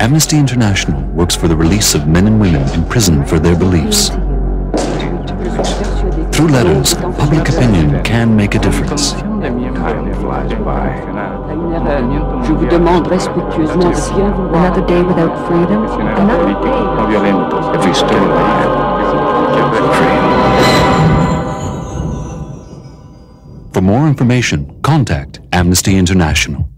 Amnesty International works for the release of men and women imprisoned for their beliefs. Through letters, public opinion can make a difference. Another day without freedom, another day. For more information, contact Amnesty International.